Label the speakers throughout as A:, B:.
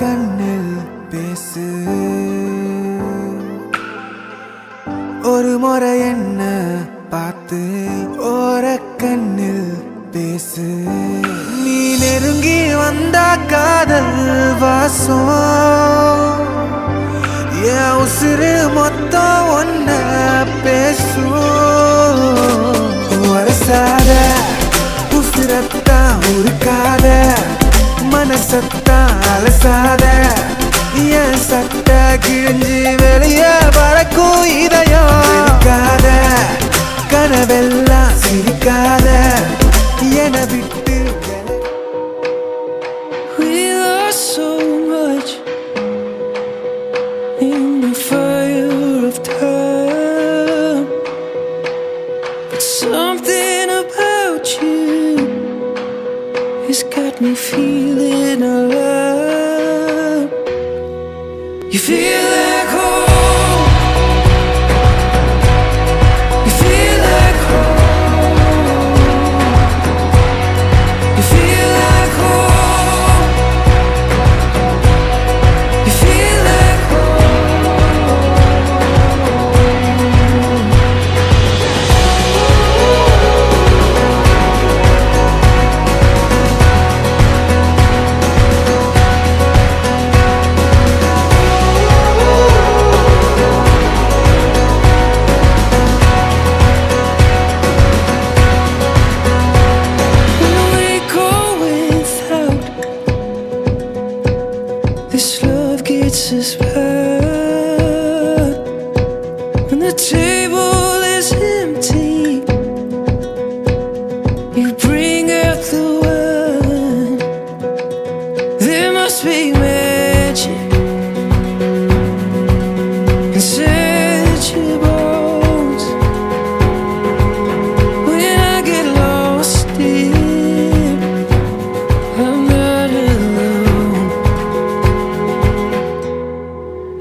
A: கண்ணில் பேசு. ஒரு முறை என்ன பார்த்து ஓர கண்ணில் பேசு. நீ நெருங்கி வந்தா காதல் வாசம். என் உசுறு மொத்தம் ஒன்ன பேசும் உரசாத உசுரத்தான் உருக்காத. மன சத்தா அலசாத. என் சட்ட கிழிஞ்சு வெளியே பறக்கும் இதயம். கனவெல்லாம் சிரிக்காத. என விட்டு
B: It's got me feeling alive You feel it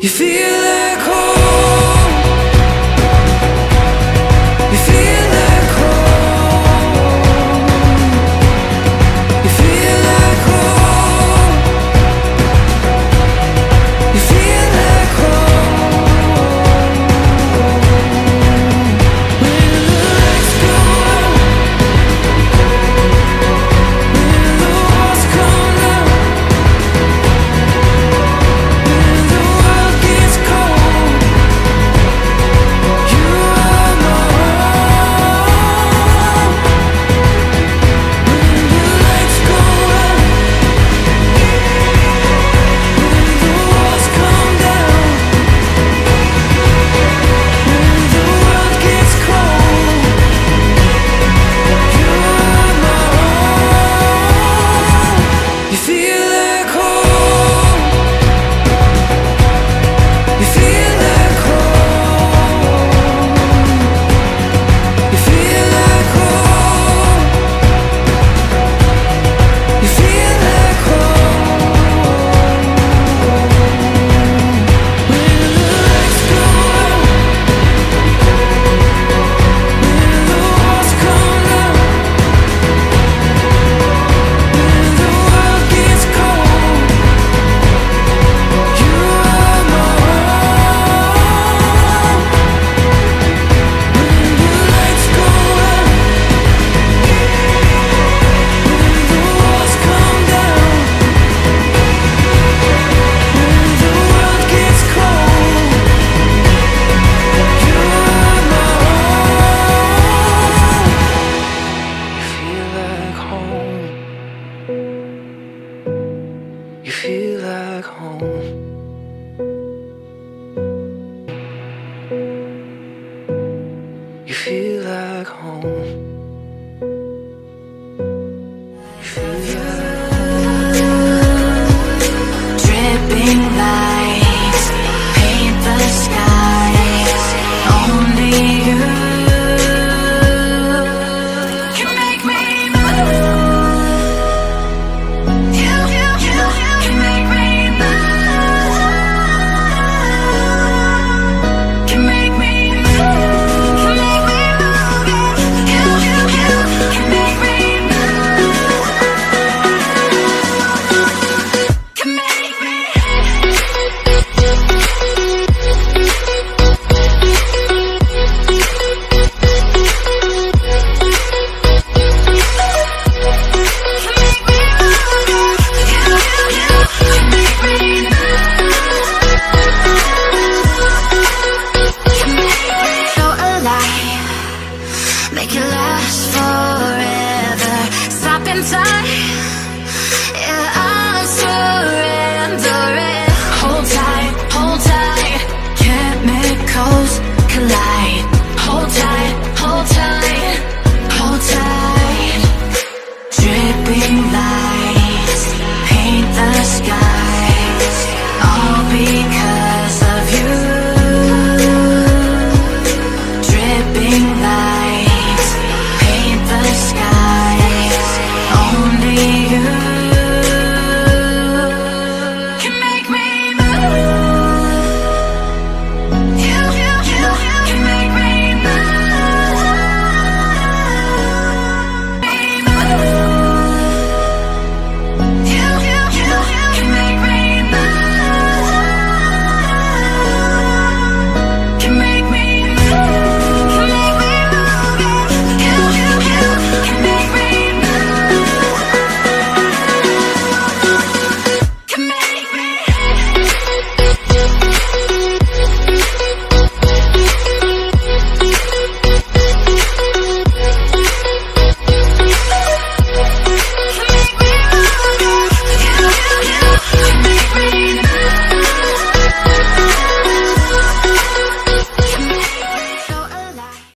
B: You feel it. you feel like home.